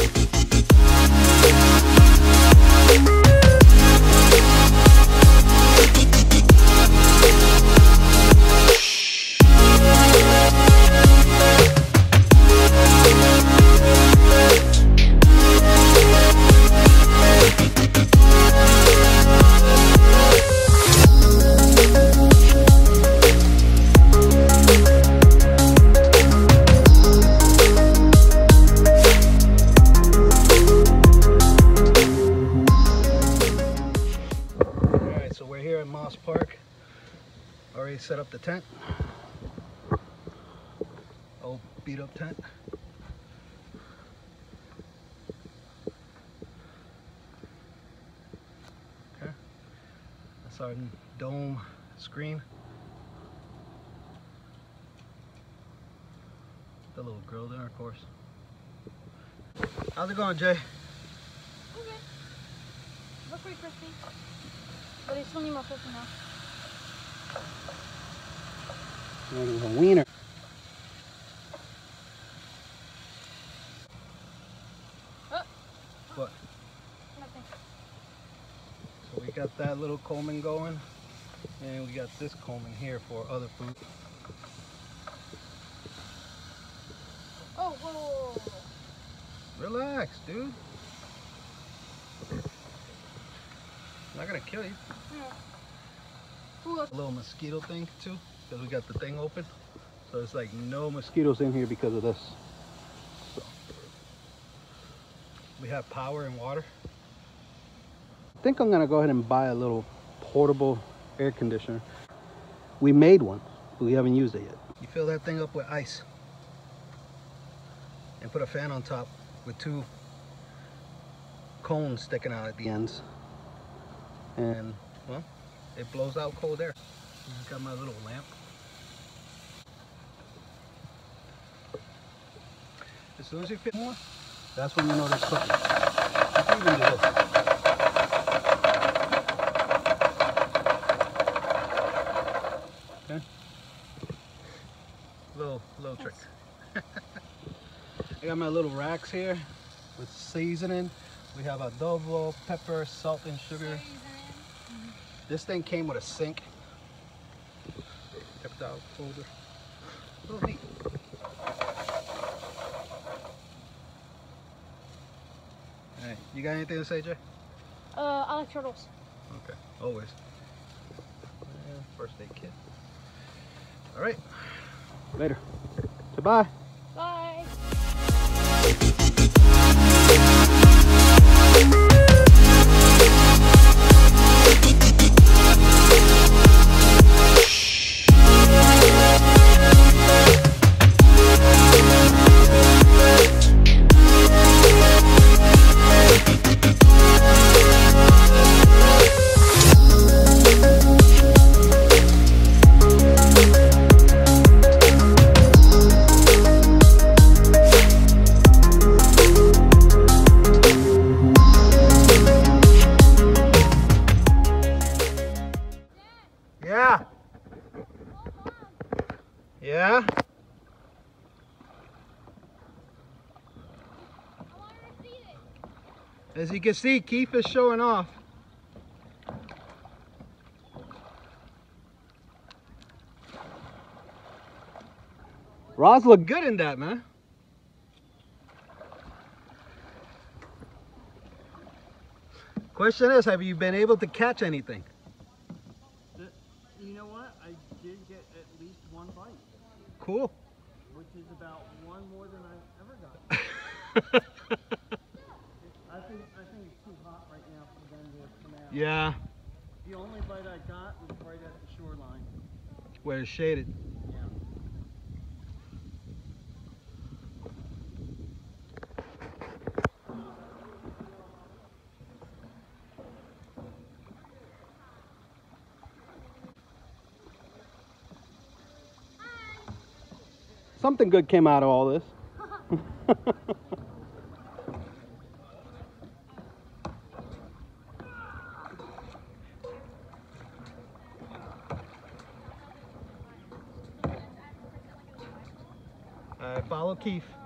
Bye. Already set up the tent. Old beat up tent. Okay. That's our dome screen. The little grill there, of course. How's it going, Jay? Okay. Look pretty crispy. But I still more cooking now. There's a wiener. What? Nothing. So we got that little Coleman going, and we got this Coleman here for other food. Oh, whoa, whoa, whoa, whoa. Relax, dude. Not gonna kill you. Hmm. Ooh, A little mosquito thing too, because we got the thing open. So it's like no mosquitoes in here because of this. So we have power and water. I think I'm gonna go ahead and buy a little portable air conditioner. We made one, but we haven't used it yet. You fill that thing up with ice and put a fan on top with two cones sticking out at the ends. And well, it blows out cold air. Got my little lamp. As soon as you fit more, that's when you know there's cooking. You can even do. Okay. Little little trick. I got my little racks here with seasoning. We have adobo, pepper, salt, and sugar. This thing came with a sink. Kept out folder. Oh, neat. Hey, you got anything to say, Jay? Uh, I like turtles. Okay, always. Yeah, first aid kit. All right. Later. Goodbye. Bye. Yeah. Yeah. As you can see, Keefe is showing off. Roz look good in that, man. Question is, have you been able to catch anything? Know what? I did get at least one bite, Cool. which is about one more than I've ever got. I think I think it's too hot right now for them to come out. yeah, The only bite I got was right at the shoreline. where it's shaded. Something good came out of all this. All right, uh, follow Keefe.